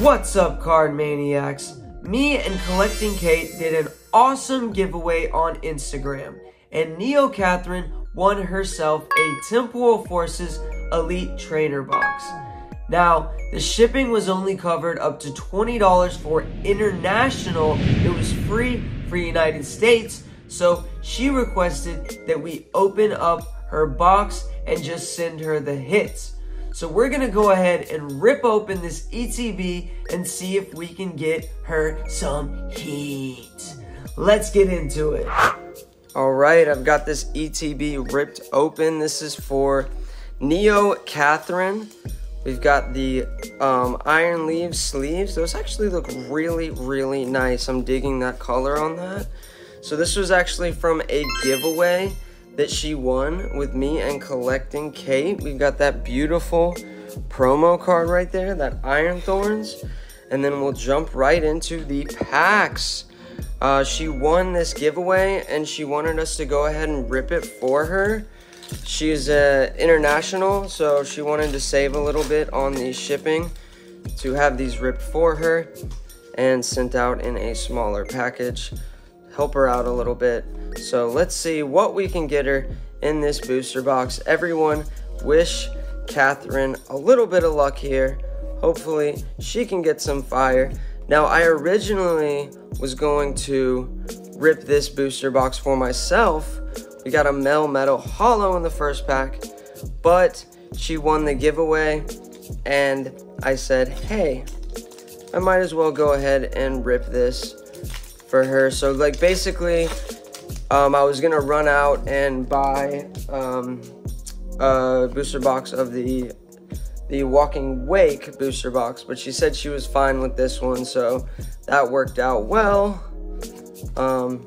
What's up, card maniacs? Me and Collecting Cait did an awesome giveaway on Instagram, and Neo Catherine won herself a Temporal Forces Elite Trainer box. Now, the shipping was only covered up to $20 for international. It was free for United States, so she requested that we open up her box and just send her the hits. So we're gonna go ahead and rip open this ETB and see if we can get her some heat. Let's get into it. All right, I've got this ETB ripped open. This is for Neo Catherine. We've got the um, iron leaves sleeves. Those actually look really, really nice. I'm digging that color on that. So this was actually from a giveaway that she won with me and collecting Cait. We've got that beautiful promo card right there, that Iron Thorns. And then we'll jump right into the packs. Uh, she won this giveaway and she wanted us to go ahead and rip it for her. She's uh, international, so she wanted to save a little bit on the shipping to have these ripped for her and sent out in a smaller package. Help her out a little bit. So let's see what we can get her in this booster box. Everyone wish Catherine a little bit of luck here. Hopefully she can get some fire. Now I originally was going to rip this booster box for myself. We got a Melmetal Holo in the first pack, but she won the giveaway and I said, hey, I might as well go ahead and rip this for her. So like basically um, I was gonna run out and buy um, a booster box of the the Walking Wake booster box, but she said she was fine with this one, so that worked out well. Um,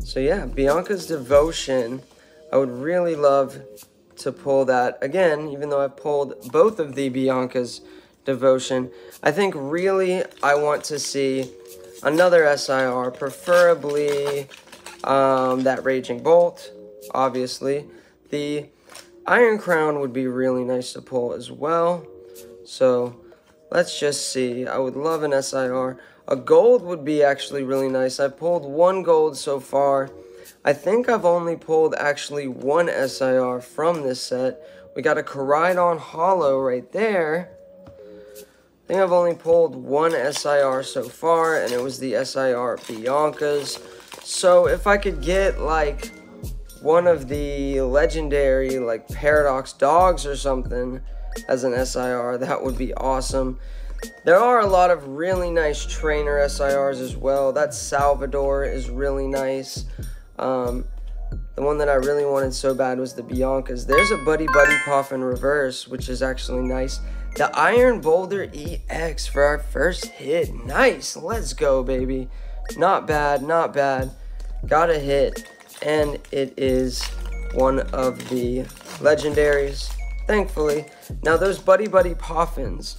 so yeah, Bianca's Devotion. I would really love to pull that again, even though I've pulled both of the Bianca's Devotion. I think really I want to see another SIR, preferably um, that Raging Bolt, obviously. The Iron Crown would be really nice to pull as well. So let's just see. I would love an SIR. A gold would be actually really nice. I pulled one gold so far. I think I've only pulled actually one SIR from this set. We got a Koraidon Holo right there. I think I've only pulled one SIR so far, and it was the SIR Bianca's. So if I could get like one of the legendary like Paradox dogs or something as an SIR, that would be awesome. There are a lot of really nice trainer SIRs as well. That Salvatore is really nice. Um, the one that I really wanted so bad was the Biancas. There's a Buddy Buddy Puff in reverse, which is actually nice. The Iron Boulder EX for our first hit. Nice. Let's go, baby. Not bad, not bad. Got a hit, and it is one of the legendaries, thankfully. Now, those Buddy Buddy Poffins,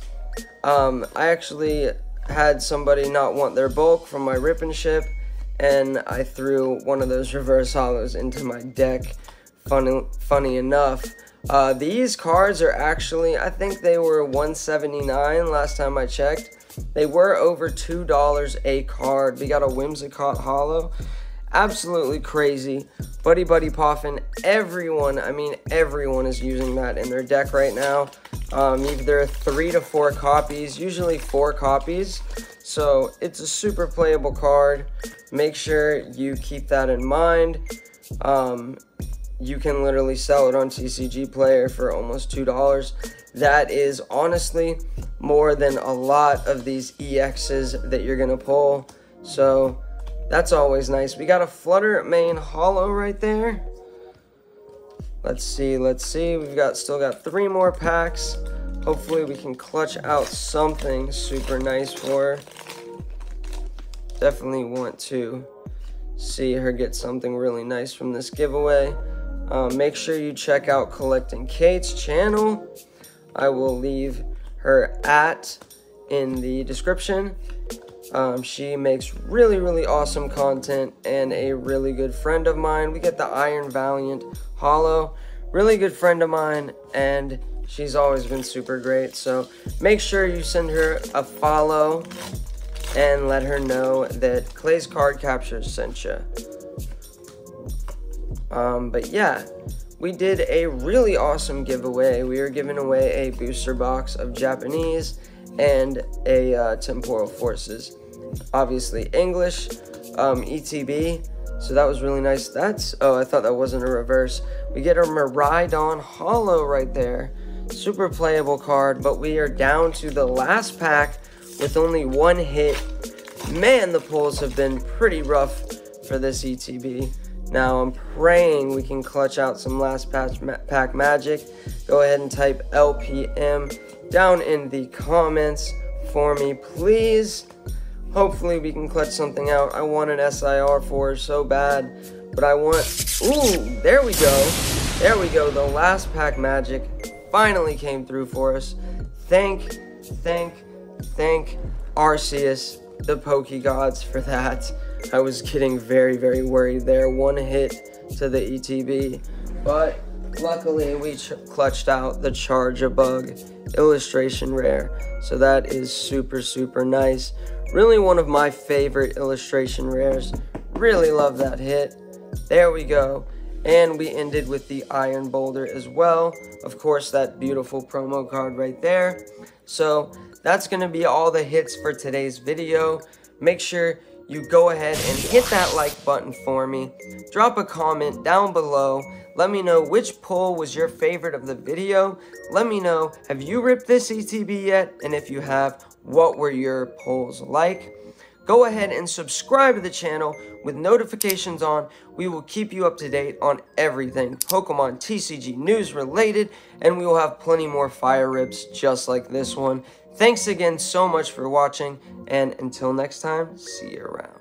um, I actually had somebody not want their bulk from my rip and ship, and I threw one of those reverse holos into my deck. Funny, funny enough. Uh, these cards are actually, I think they were 179 last time I checked. They were over $2 a card. We got a Whimsicott Holo. Absolutely crazy. Buddy Buddy Poffin, everyone, I mean, everyone is using that in their deck right now. Um, either three to four copies, usually four copies. So it's a super playable card. Make sure you keep that in mind. Um, you can literally sell it on TCG Player for almost $2. That is honestly more than a lot of these EXs that you're going to pull. So that's always nice. We got a Flutter Mane holo right there. Let's see, let's see. We've got still got three more packs. Hopefully we can clutch out something super nice for her. Definitely want to see her get something really nice from this giveaway. Um, make sure you check out Collecting Cait's channel. I will leave her at in the description. Um, she makes really, really awesome content and a really good friend of mine. We get the Iron Valiant Holo, really good friend of mine, and She's always been super great. So make sure you send her a follow and let her know that Clay's Card Captures sent you. Um, but yeah, we did a really awesome giveaway. We are giving away a booster box of Japanese and a uh, Temporal Forces. Obviously English, um, ETB. So that was really nice. That's, oh, I thought that wasn't a reverse. We get a Miraidon Holo right there. Super playable card, but we are down to the last pack with only one hit. Man, the pulls have been pretty rough for this ETB. Now I'm praying we can clutch out some last pack magic. Go ahead and type LPM down in the comments for me, please. Hopefully we can clutch something out. I want an SIR for so bad, but I want, ooh, there we go. There we go, the last pack magic finally came through for us. Thank, thank, thank Arceus, the Poke Gods for that. I was getting very, very worried there. One hit to the ETB, but luckily we ch clutched out the Charjabug illustration rare. So that is super, super nice. Really one of my favorite illustration rares. Really love that hit. There we go. And we ended with the Iron Boulder as well. Of course, that beautiful promo card right there. So that's going to be all the hits for today's video. Make sure you go ahead and hit that like button for me. Drop a comment down below. Let me know which pull was your favorite of the video. Let me know, have you ripped this ETB yet? And if you have, what were your pulls like? Go ahead and subscribe to the channel with notifications on. We will keep you up to date on everything Pokemon TCG news related, and we will have plenty more fire rips just like this one. Thanks again so much for watching, and until next time, see you around.